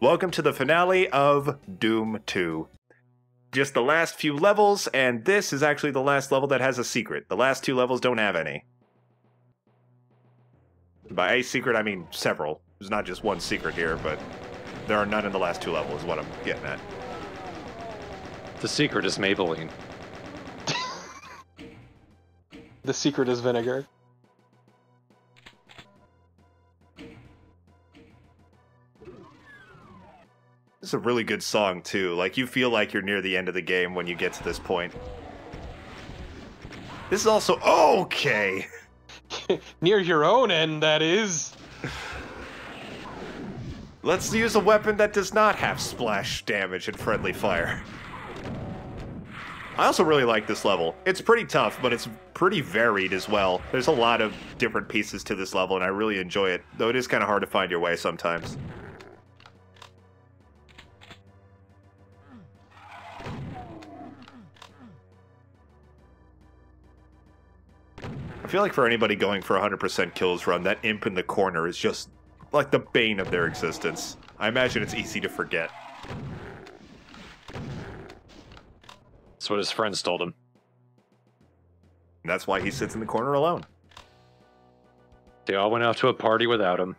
Welcome to the finale of Doom 2. Just the last few levels, and this is actually the last level that has a secret. The last two levels don't have any. By a secret, I mean several. There's not just one secret here, but there are none in the last two levels, is what I'm getting at. The secret is Maybelline. The secret is vinegar. This is a really good song, too. Like, you feel like you're near the end of the game when you get to this point. This is also okay. Near your own end, that is. Let's use a weapon that does not have splash damage and friendly fire. I also really like this level. It's pretty tough, but it's pretty varied as well. There's a lot of different pieces to this level, and I really enjoy it, though it is kind of hard to find your way sometimes. I feel like for anybody going for 100% kills run, that imp in the corner is just like the bane of their existence. I imagine it's easy to forget. That's what his friends told him. And that's why he sits in the corner alone. They all went out to a party without him.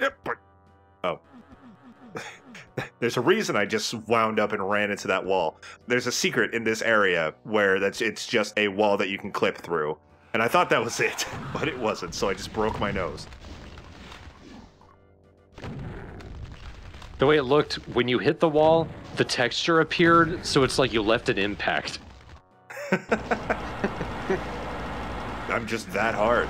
Yep, but... Oh. There's a reason I just wound up and ran into that wall. There's a secret in this area where that's it's just a wall that you can clip through. And I thought that was it, but it wasn't, so I just broke my nose. The way it looked, when you hit the wall, the texture appeared, so it's like you left an impact. I'm just that hard.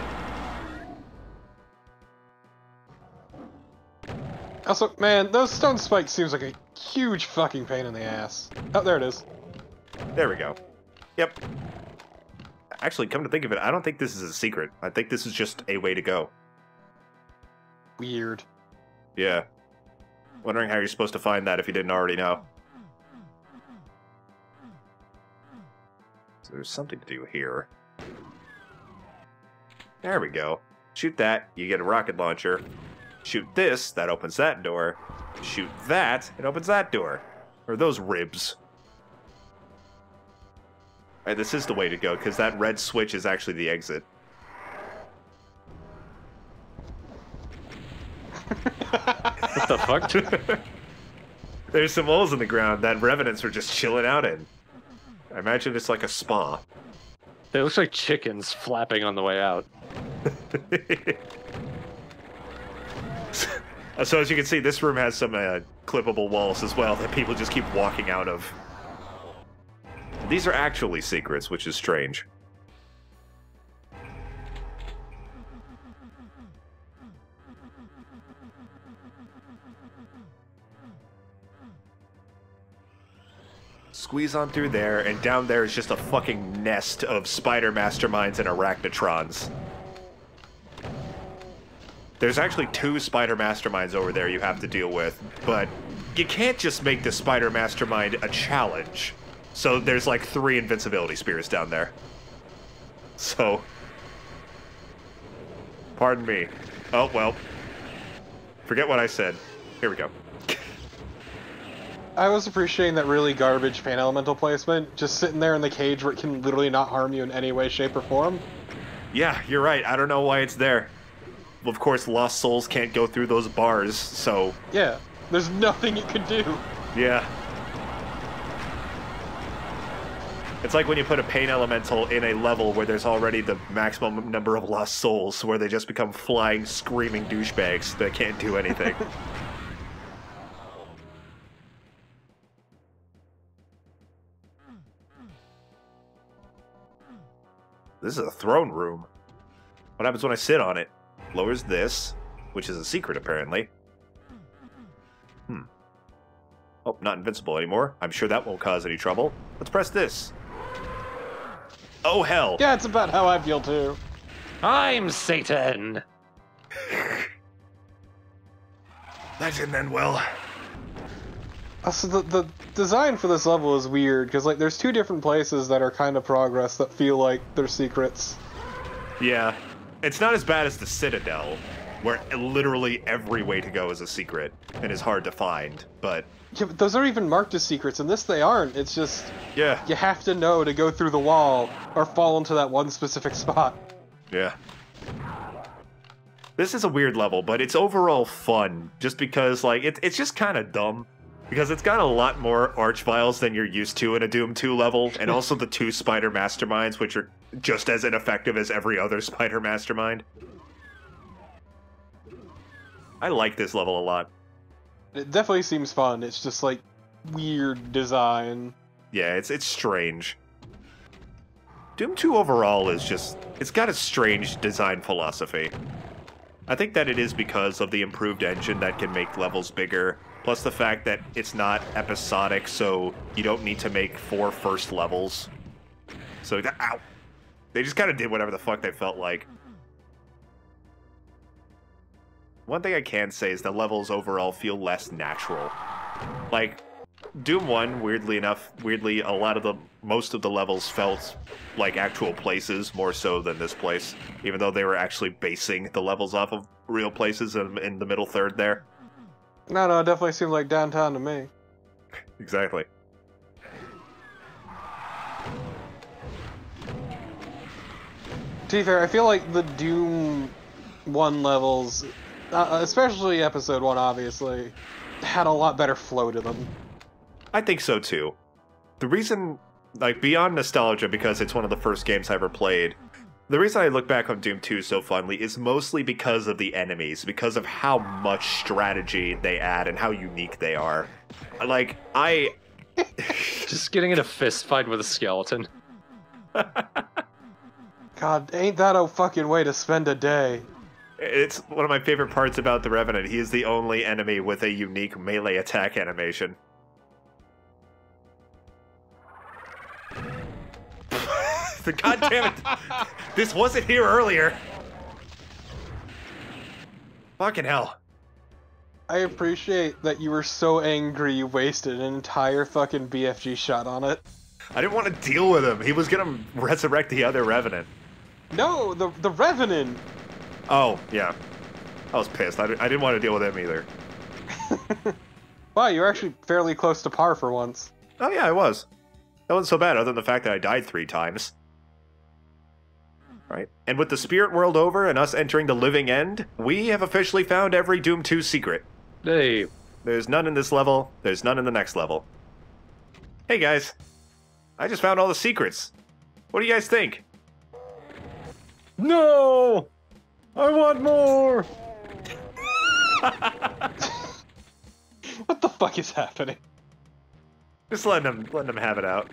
Also, man, those stone spikes seems like a huge fucking pain in the ass. Oh, there it is. There we go. Yep. Actually, come to think of it, I don't think this is a secret. I think this is just a way to go. Weird. Yeah. Wondering how you're supposed to find that if you didn't already know. So there's something to do here. There we go. Shoot that, you get a rocket launcher. Shoot this, that opens that door. Shoot that, it opens that door. Or those ribs. Alright, this is the way to go, because that red switch is actually the exit. What the fuck? There's some holes in the ground that revenants were just chilling out in. I imagine it's like a spa. They look like chickens flapping on the way out. so as you can see, this room has some uh, clippable walls as well that people just keep walking out of. These are actually secrets, which is strange. Squeeze on through there, and down there is just a fucking nest of spider masterminds and arachnotrons. There's actually two spider masterminds over there you have to deal with, but you can't just make the spider mastermind a challenge. So there's like three invincibility spears down there. So. Pardon me. Oh, well. Forget what I said. Here we go. I was appreciating that really garbage pain elemental placement, just sitting there in the cage where it can literally not harm you in any way, shape, or form. Yeah, you're right. I don't know why it's there. Of course, lost souls can't go through those bars, so Yeah, there's nothing you can do. yeah. It's like when you put a pain elemental in a level where there's already the maximum number of lost souls, where they just become flying, screaming douchebags that can't do anything. this is a throne room. What happens when I sit on it? Lowers this, which is a secret apparently. Hmm. Oh, not invincible anymore. I'm sure that won't cause any trouble. Let's press this. Oh, hell. Yeah, it's about how I feel too. I'm Satan! That didn't end well. Uh, also, the, the design for this level is weird, because, like, there's two different places that are kind of progress that feel like they're secrets. Yeah. It's not as bad as the Citadel, where literally every way to go is a secret and is hard to find. But Yeah, but those aren't even marked as secrets. In this, they aren't. It's just yeah, you have to know to go through the wall or fall into that one specific spot. yeah. This is a weird level, but it's overall fun just because like it, it's just kind of dumb because it's got a lot more archviles than you're used to in a Doom 2 level, and also the two spider masterminds, which are just as ineffective as every other spider mastermind. I like this level a lot. It definitely seems fun. It's just like weird design. Yeah, it's it's strange. Doom 2 overall is just it's got a strange design philosophy. I think that it is because of the improved engine that can make levels bigger, plus the fact that it's not episodic, so you don't need to make four first levels. So, ow! They just kind of did whatever the fuck they felt like. One thing I can say is the levels overall feel less natural. Like, Doom 1, weirdly enough, weirdly, a lot of the, most of the levels felt like actual places more so than this place, even though they were actually basing the levels off of real places in, in the middle third there. No, no, it definitely seems like downtown to me. Exactly. To be fair, I feel like the Doom 1 levels, uh, especially Episode 1, obviously, had a lot better flow to them. I think so too. The reason, like, beyond nostalgia, because it's one of the first games I ever played, the reason I look back on Doom 2 so fondly is mostly because of the enemies, because of how much strategy they add and how unique they are. Like, I. Just getting in a fist fight with a skeleton. God, ain't that a fucking way to spend a day? It's one of my favorite parts about the Revenant. He is the only enemy with a unique melee attack animation. the goddamn it! This wasn't here earlier. Fucking hell! I appreciate that you were so angry you wasted an entire fucking BFG shot on it. I didn't want to deal with him. He was gonna resurrect the other Revenant. No, the the Revenant. Oh yeah, I was pissed. I, I didn't want to deal with him either. Wow, you're actually fairly close to par for once. Oh yeah, I was. That wasn't so bad, other than the fact that I died three times. Right. And with the spirit world over and us entering the living end, we have officially found every Doom 2 secret. Hey, There's none in this level, there's none in the next level. Hey guys, I just found all the secrets. What do you guys think? no! I want more! What the fuck is happening? Just letting them letting them have it out.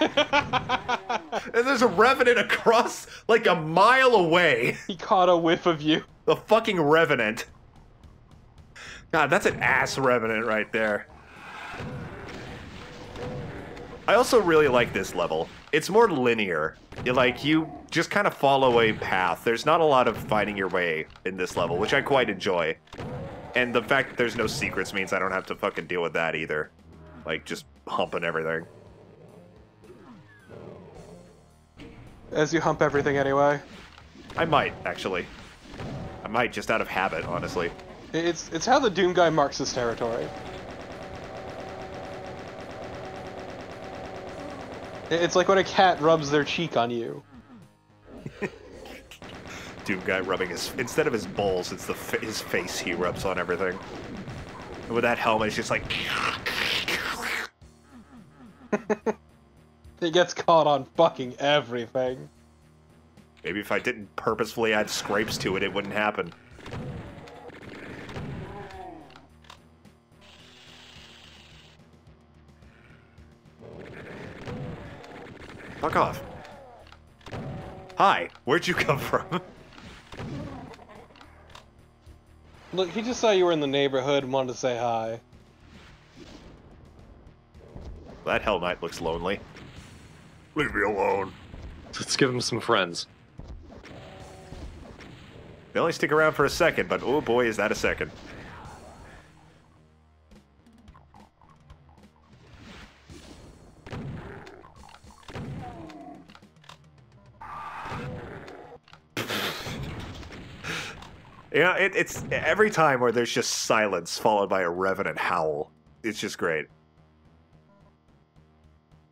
and there's a revenant across like a mile away. he caught a whiff of you. The fucking revenant. God, that's an ass revenant right there. I also really like this level. It's more linear. You- like you just kind of follow a path. There's not a lot of finding your way in this level, which I quite enjoy. And the fact that there's no secrets means I don't have to fucking deal with that either. Like just humping everything. As you hump everything anyway. I might actually. I might just out of habit, honestly. It's it's how the Doom guy marks his territory. It's like when a cat rubs their cheek on you. Doom guy rubbing his instead of his balls, it's the his face he rubs on everything. And with that helmet, it's just like It gets caught on fucking everything. maybe if I didn't purposefully add scrapes to it, it wouldn't happen. Fuck off. Hi, where'd you come from? Look, he just saw you were in the neighborhood and wanted to say hi. that Hell Knight looks lonely. Leave me alone. Let's give him some friends. They only stick around for a second, but oh boy, is that a second. It, it's every time where there's just silence followed by a revenant howl. It's just great.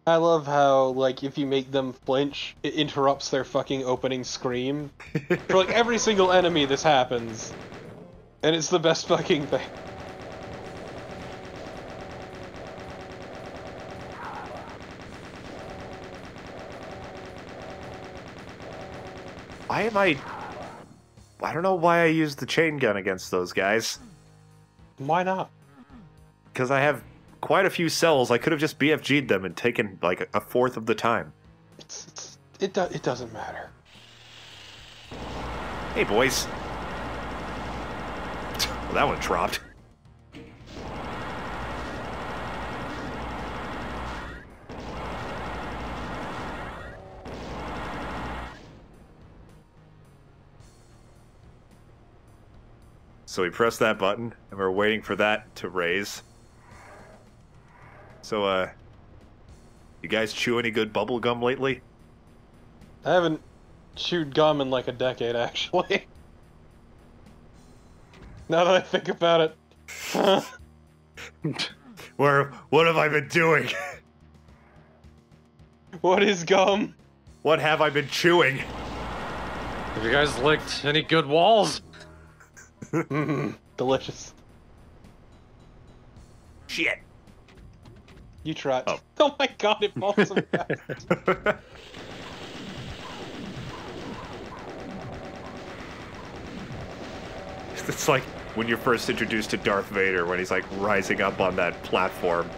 I love how, like, if you make them flinch, it interrupts their fucking opening scream. For, like, every single enemy, this happens. And it's the best fucking thing. Why am I? I don't know why I used the chain gun against those guys. Why not? Because I have quite a few cells. I could have just BFG'd them and taken like a fourth of the time. It's, it's, it, do, it doesn't matter. Hey, boys. Well, that one dropped. So we press that button, and we're waiting for that to raise. So, uh, you guys chew any good bubble gum lately? I haven't chewed gum in like a decade, actually. now that I think about it. Where, what have I been doing? what is gum? What have I been chewing? Have you guys licked any good walls? Mm, delicious. Shit. You tried. Oh. Oh. my god, it falls so fast. it's like when you're first introduced to Darth Vader when he's like rising up on that platform.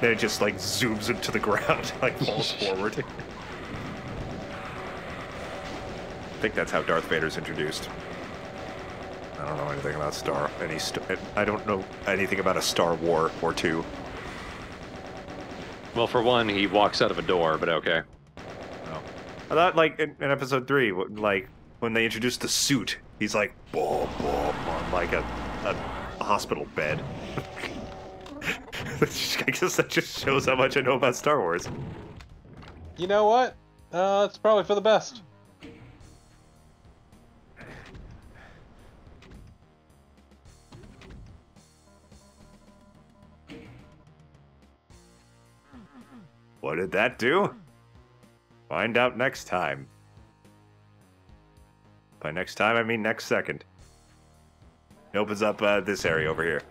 Then it just like zooms him to the ground, like falls forward. I think that's how Darth Vader's introduced. I don't know anything about Star. Any st- I don't know anything about a Star War or two. Well, for one, he walks out of a door, but okay. Oh. I thought like in, in episode three, like when they introduced the suit, he's like boom, boom on like a, a, a hospital bed. I guess that just shows how much I know about Star Wars. you know what? Uh, it's probably for the best. What did that do? Find out next time. By next time, I mean next second. It opens up uh, this area over here.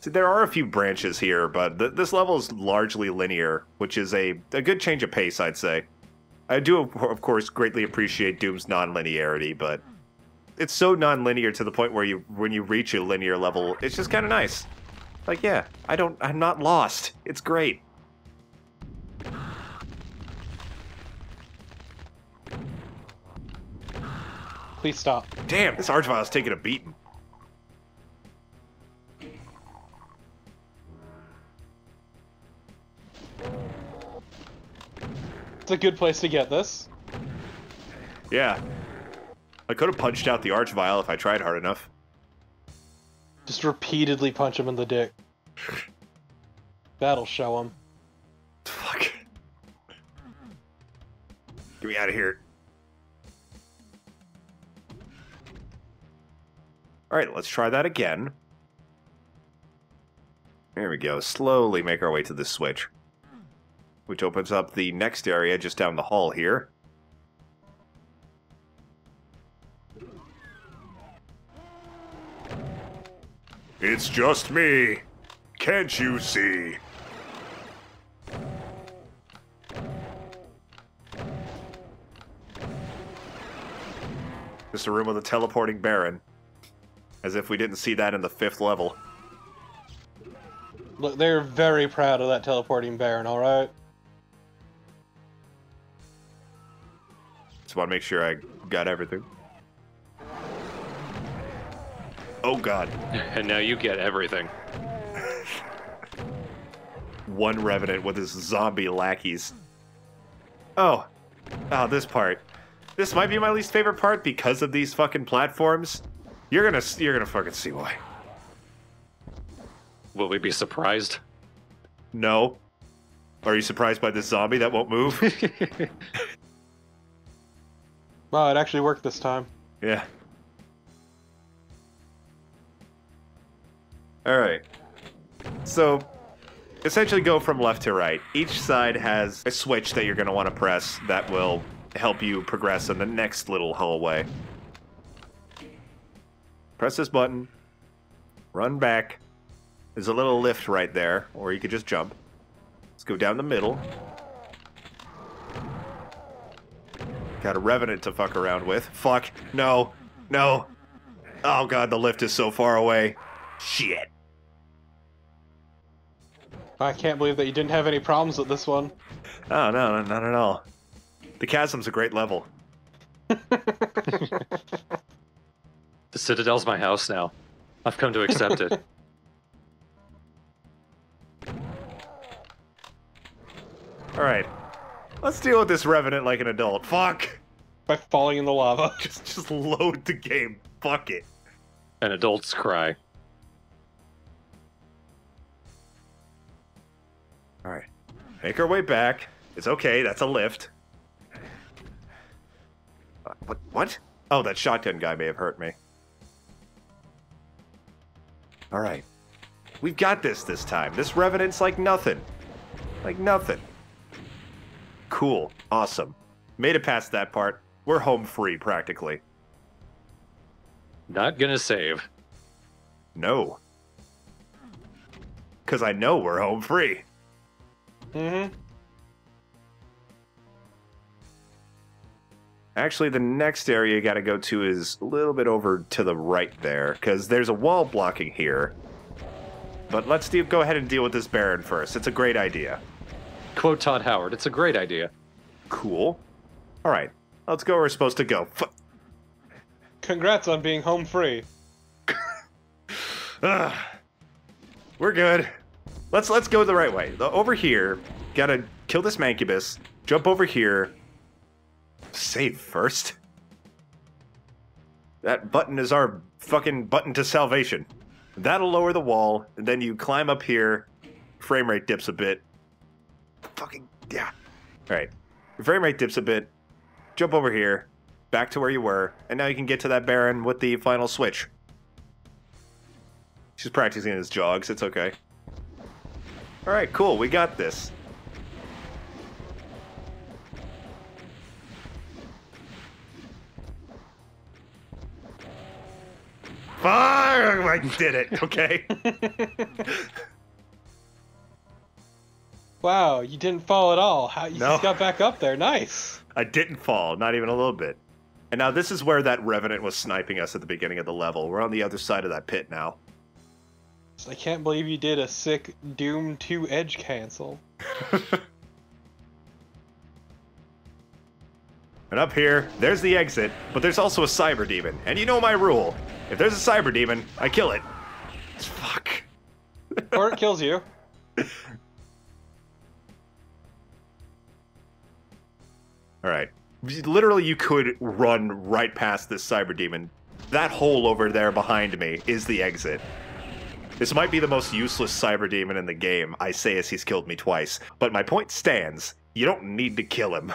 See, there are a few branches here, but th- this level is largely linear, which is a, a good change of pace, I'd say. I do, of of course, greatly appreciate Doom's non-linearity, but it's so non-linear to the point where you, when you reach a linear level, it's just kind of nice. Like, yeah, I don't, I'm not lost. It's great. Please stop. Damn, this Archvile's taking a beating. It's a good place to get this. Yeah. I could have punched out the Archvile if I tried hard enough. Just repeatedly punch him in the dick. That'll show him. Fuck. Get me out of here. Alright, let's try that again. There we go. Slowly make our way to the switch. Which opens up the next area just down the hall here. It's just me. Can't you see? Just a room with a teleporting Baron. As if we didn't see that in the fifth level. Look, they're very proud of that teleporting Baron, alright? Just want to make sure I got everything. Oh god. And now you get everything. One Revenant with his zombie lackeys. Oh. Oh, this part. This might be my least favorite part because of these fucking platforms. You're gonna, you're gonna fucking see why. Will we be surprised? No. Are you surprised by this zombie that won't move? Wow, it actually worked this time. Yeah. Alright. So, essentially go from left to right. Each side has a switch that you're going to want to press that will help you progress in the next little hallway. Press this button. Run back. There's a little lift right there, or you could just jump. Let's go down the middle. Got a revenant to fuck around with. Fuck. No. No. Oh god, the lift is so far away. Shit. I can't believe that you didn't have any problems with this one. Oh, no, no, not at all. The chasm's a great level. The Citadel's my house now. I've come to accept it. Alright. Let's deal with this revenant like an adult. Fuck. By falling in the lava. Just just load the game. Fuck it. An adult's cry. Alright. Make our way back. It's okay, that's a lift. Uh, What? What? Oh, that shotgun guy may have hurt me. Alright. We've got this this time. This Revenant's like nothing. Like nothing. Cool. Awesome. Made it past that part. We're home free, practically. Not gonna save. No. Because I know we're home free. Mm-hmm. Actually, the next area you gotta go to is a little bit over to the right there, because there's a wall blocking here. But let's do, go ahead and deal with this Baron first. It's a great idea. Quote Todd Howard, it's a great idea. Cool. Alright, let's go where we're supposed to go. F- Congrats on being home free. Ugh. we're good. Let's let's go the right way. Over here, gotta kill this Mancubus, jump over here. Save first. That button is our fucking button to salvation. That'll lower the wall, and then you climb up here. Frame rate dips a bit. Fucking yeah. Alright. Frame rate dips a bit. Jump over here. Back to where you were, and now you can get to that Baron with the final switch. She's practicing his jogs. It's okay. All right, cool. We got this. Fuck! I did it. Okay. Wow, you didn't fall at all. How you No. just got back up there? Nice. I didn't fall, not even a little bit. And now this is where that revenant was sniping us at the beginning of the level. We're on the other side of that pit now. I can't believe you did a sick Doom 2 edge cancel. And up here, there's the exit, but there's also a cyber demon. And you know my rule. If there's a cyber demon, I kill it. Fuck. Or it kills you. Alright. Literally, you could run right past this cyber demon. That hole over there behind me is the exit. This might be the most useless cyber demon in the game, I say as he's killed me twice. But my point stands. You don't need to kill him.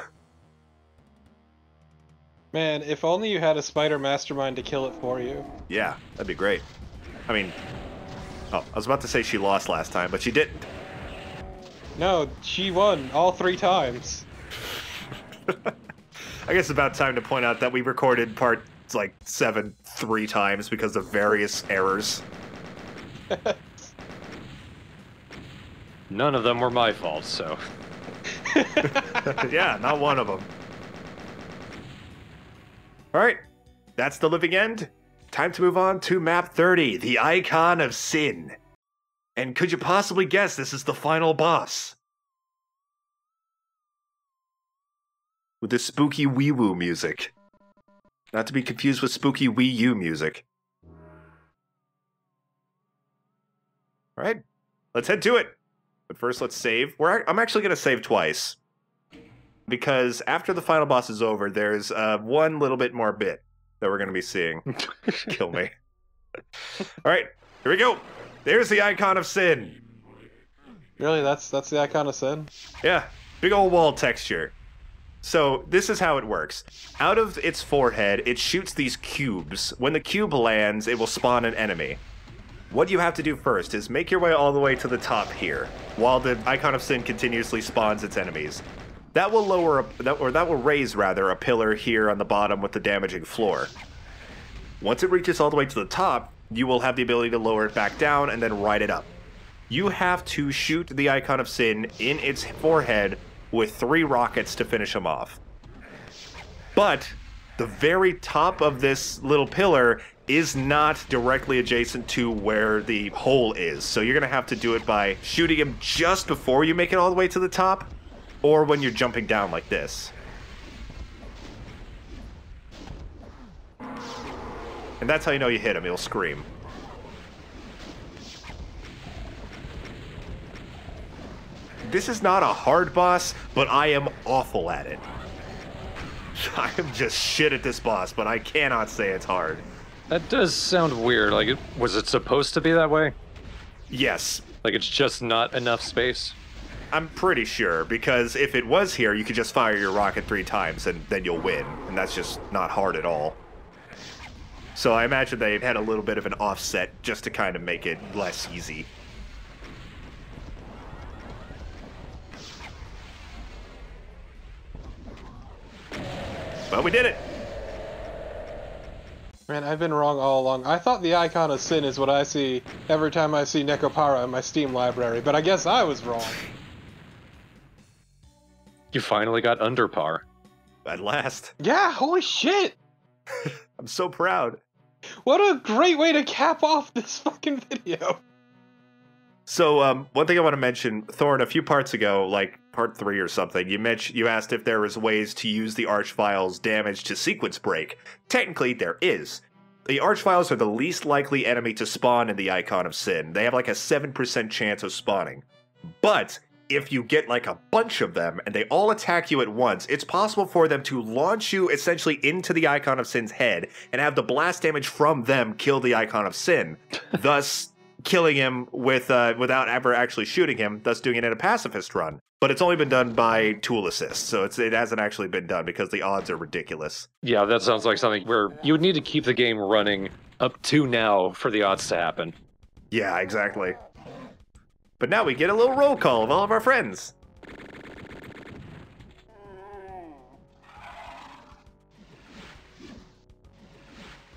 Man, if only you had a spider mastermind to kill it for you. Yeah, that'd be great. I mean... Oh, I was about to say she lost last time, but she didn't. No, she won all three times. I guess it's about time to point out that we recorded part like seven three times because of various errors. None of them were my fault, so. yeah, not one of them. All right, that's the living end. Time to move on to map 30, the icon of sin. And could you possibly guess this is the final boss? With the spooky wee woo music. Not to be confused with spooky Wii U music. All right, let's head to it. But first, let's save. We're, I'm actually going to save twice. Because after the final boss is over, there's uh, one little bit more bit that we're going to be seeing. Kill me. All right, here we go. There's the icon of sin. Really, that's that's the icon of sin. Yeah, big old wall texture. So this is how it works. Out of its forehead, it shoots these cubes. When the cube lands, it will spawn an enemy. What you have to do first is make your way all the way to the top here, while the Icon of Sin continuously spawns its enemies. That will lower, a, that, or that will raise rather, a pillar here on the bottom with the damaging floor. Once it reaches all the way to the top, you will have the ability to lower it back down and then ride it up. You have to shoot the Icon of Sin in its forehead with three rockets to finish him off. But the very top of this little pillar is not directly adjacent to where the hole is. So you're going to have to do it by shooting him just before you make it all the way to the top, or when you're jumping down like this. And that's how you know you hit him, he'll scream. This is not a hard boss, but I am awful at it. I am just shit at this boss, but I cannot say it's hard. That does sound weird. Like, it, was it supposed to be that way? Yes, Like, it's just not enough space? I'm pretty sure, because if it was here, you could just fire your rocket three times and then you'll win, and that's just not hard at all. So I imagine they had a little bit of an offset just to kind of make it less easy. But we did it! Man, I've been wrong all along. I thought the icon of sin is what I see every time I see Nekopara in my Steam library, but I guess I was wrong. You finally got under par. At last. Yeah, holy shit! I'm so proud. What a great way to cap off this fucking video. So, um, one thing I want to mention, Thorn, a few parts ago, like part three or something, you mentioned you asked if there was ways to use the Archvile's damage to sequence break. Technically, there is. The Archviles are the least likely enemy to spawn in the Icon of Sin. They have like a 7% chance of spawning. But if you get like a bunch of them and they all attack you at once, it's possible for them to launch you essentially into the Icon of Sin's head and have the blast damage from them kill the Icon of Sin, thus killing him with uh, without ever actually shooting him, thus doing it in a pacifist run. But it's only been done by tool assist, so it's, it hasn't actually been done because the odds are ridiculous. Yeah, that sounds like something where you would need to keep the game running up to now for the odds to happen. Yeah, exactly. But now we get a little roll call of all of our friends.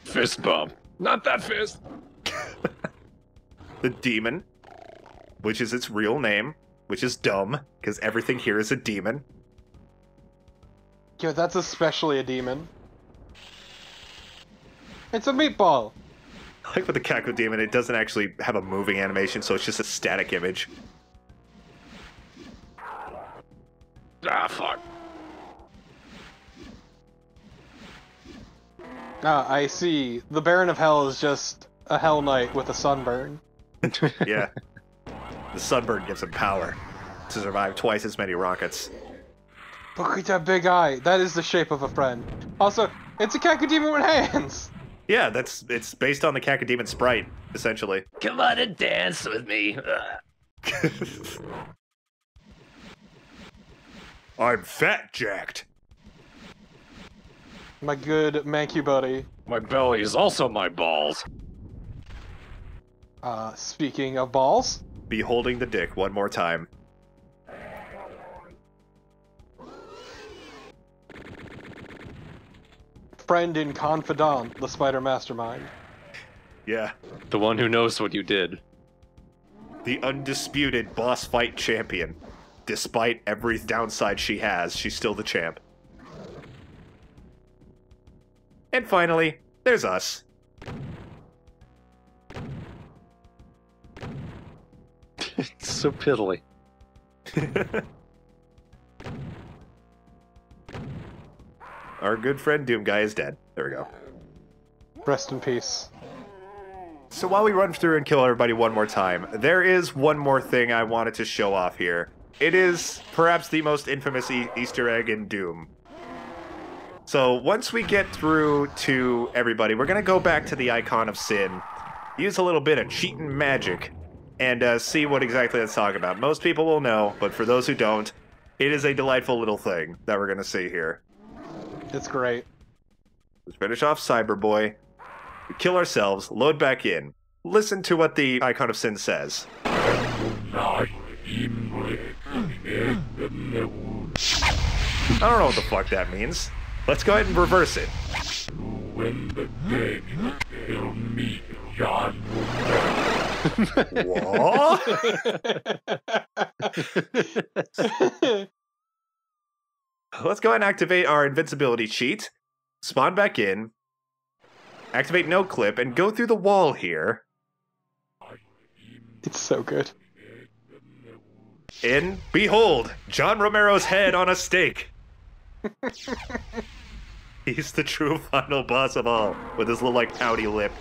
Fist bump. Not that fist. The demon, which is its real name, which is dumb, because everything here is a demon. Yeah, that's especially a demon. It's a meatball. Like with the Cacodemon, it doesn't actually have a moving animation, so it's just a static image. Ah, fuck. Ah, I see. The Baron of Hell is just a Hell Knight with a sunburn. Yeah. The sunburn gives him power to survive twice as many rockets. Look at that big eye. That is the shape of a friend. Also, it's a Cacodemon with hands. Yeah, that's it's based on the Cacodemon sprite, essentially. Come on and dance with me. I'm fat jacked. My good Manky buddy. My belly is also my balls. Uh, speaking of balls, Be holding the dick one more time. friend and confidant, the Spider Mastermind. Yeah. The one who knows what you did. The undisputed boss fight champion. Despite every downside she has, she's still the champ. And finally, there's us. So piddly. Our good friend Doom Guy is dead. There we go. Rest in peace. So while we run through and kill everybody one more time, there is one more thing I wanted to show off here. It is perhaps the most infamous e- Easter egg in Doom. So once we get through to everybody, we're gonna go back to the Icon of Sin, use a little bit of cheating magic, and uh, see what exactly that's talking about. Most people will know, but for those who don't, it is a delightful little thing that we're gonna see here. It's great. Let's finish off Cyberboy. We kill ourselves, load back in. Listen to what the Icon of Sin says. I don't know what the fuck that means. Let's go ahead and reverse it. When the dead will meet John What? Let's go ahead and activate our invincibility cheat. Spawn back in. Activate no clip and go through the wall here. it's so good. In behold, John Romero's head on a stake. He's the true final boss of all, with his little like pouty lip.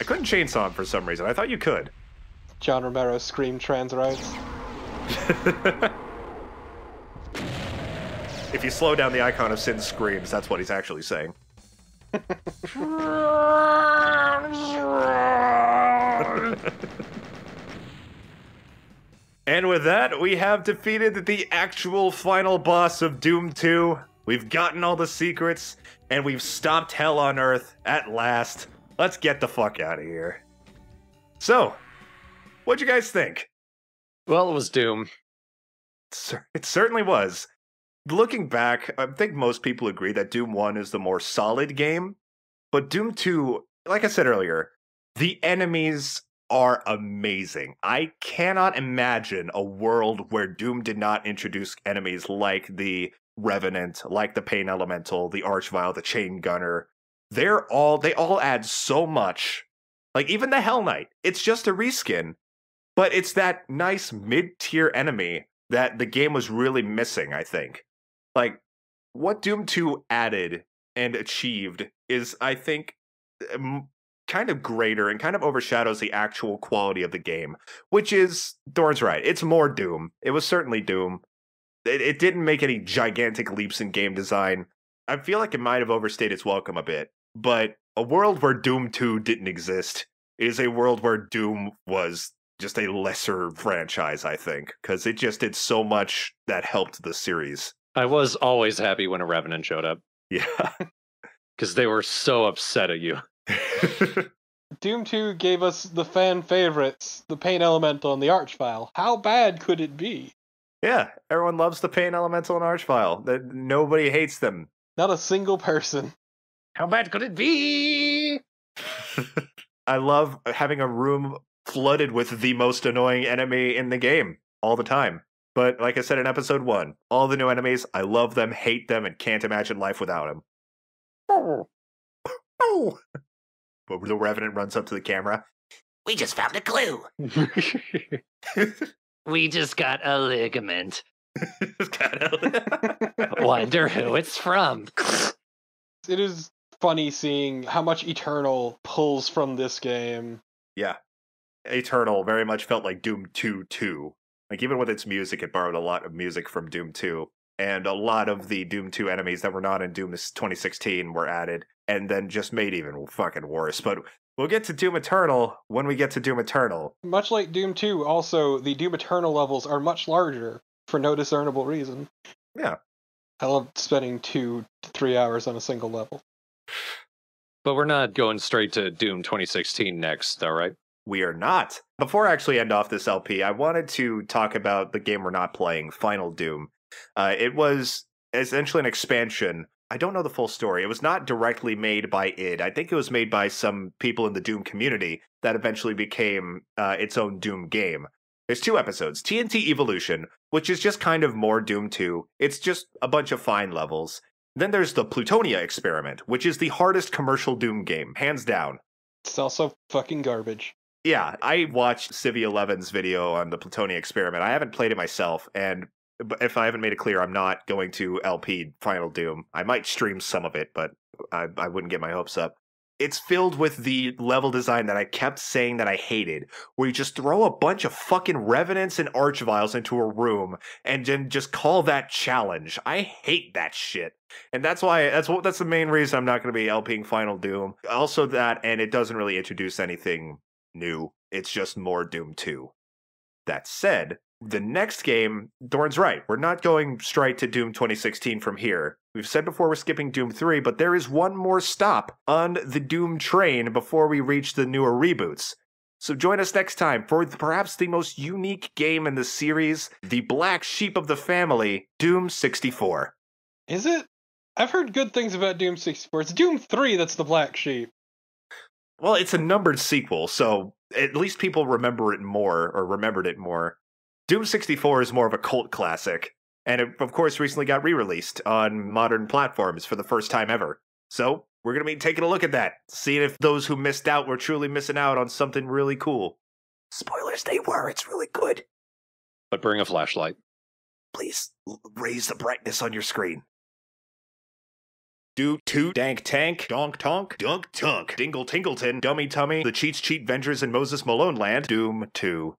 I couldn't chainsaw him for some reason. I thought you could. John Romero scream trans rights. If you slow down the icon of Sin screams, that's what he's actually saying. and with that, we have defeated the actual final boss of Doom 2. We've gotten all the secrets, and we've stopped hell on Earth at last. Let's get the fuck out of here. So, what'd you guys think? Well, it was Doom. It certainly was. Looking back, I think most people agree that Doom 1 is the more solid game. But Doom 2, like I said earlier, the enemies are amazing. I cannot imagine a world where Doom did not introduce enemies like the Revenant, like the Pain Elemental, the Archvile, the Chain Gunner. They're all, they all add so much. Like even the Hell Knight, it's just a reskin, but it's that nice mid tier enemy that the game was really missing, I think. Like, what Doom 2 added and achieved is, I think, kind of greater and kind of overshadows the actual quality of the game, which is, Thorn's right, it's more Doom. It was certainly Doom. It, it didn't make any gigantic leaps in game design. I feel like it might have overstayed its welcome a bit, but a world where Doom 2 didn't exist is a world where Doom was just a lesser franchise, I think, because it just did so much that helped the series. I was always happy when a Revenant showed up Yeah. because they were so upset at you. Doom 2 gave us the fan favorites, the Pain Elemental and the Archvile. How bad could it be? yeah, everyone loves the Pain Elemental and Archvile. That nobody hates them. Not a single person. How bad could it be? I love having a room flooded with the most annoying enemy in the game all the time. But like I said in episode one, all the new enemies, I love them, hate them, and can't imagine life without them. Oh. But the Revenant runs up to the camera. We just found a clue. we just got a ligament. Kinda. Wonder who it's from. It is funny seeing how much Eternal pulls from this game. yeah. Eternal very much felt like Doom 2 2. Like, even with its music, it borrowed a lot of music from Doom 2. And a lot of the Doom 2 enemies that were not in Doom 2016 were added, and then just made even fucking worse. But we'll get to Doom Eternal when we get to Doom Eternal. Much like Doom 2, also, the Doom Eternal levels are much larger for no discernible reason. Yeah. I love spending two to three hours on a single level. But we're not going straight to Doom 2016 next, all right? We are not. Before I actually end off this LP, I wanted to talk about the game we're not playing, Final Doom. Uh, it was essentially an expansion. I don't know the full story. It was not directly made by id. I think it was made by some people in the Doom community that eventually became uh, its own Doom game. There's two episodes TNT Evilution, which is just kind of more Doom 2. It's just a bunch of fine levels. Then there's the Plutonia Experiment, which is the hardest commercial Doom game, hands down. It's also fucking garbage. Yeah, I watched Civvie 11's video on the Plutonia experiment. I haven't played it myself, and if I haven't made it clear, I'm not going to LP Final Doom. I might stream some of it, but I, I wouldn't get my hopes up. It's filled with the level design that I kept saying that I hated, where you just throw a bunch of fucking revenants and archviles into a room and then just call that challenge. I hate that shit. And that's why that's what that's the main reason I'm not going to be LPing Final Doom. Also that and it doesn't really introduce anything new. It's just more Doom 2. That said, the next game, Thorn's right. We're not going straight to Doom 2016 from here. We've said before we're skipping Doom 3, but there is one more stop on the Doom train before we reach the newer reboots. So join us next time for perhaps the most unique game in the series, the black sheep of the family, Doom 64. Is it? I've heard good things about Doom 64. It's Doom 3 that's the black sheep. Well, it's a numbered sequel, so at least people remember it more, or remembered it more. Doom 64 is more of a cult classic, and it, of course, recently got re released on modern platforms for the first time ever. So, we're going to be taking a look at that, seeing if those who missed out were truly missing out on something really cool. Spoilers, they were. It's really good. But bring a flashlight. Please raise the brightness on your screen. Do toot, dank tank, donk tonk, dunk tunk, dingle tingleton, dummy tummy, the cheats cheat vengers in Moses Malone land, Doom 2.